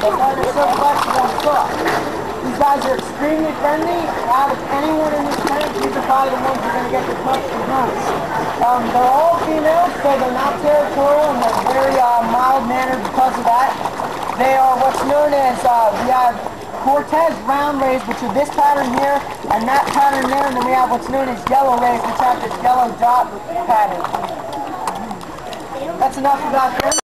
They're so. These guys are extremely friendly. Out of anyone in this tent, these are probably the ones you're going to get the most the most. Um, they're all females, so they're not territorial and they're very uh, mild-mannered because of that. They are what's known as, uh, we have Cortez round rays, which are this pattern here, and that pattern there, and then we have what's known as yellow rays, which have this yellow dot pattern. That's enough about them.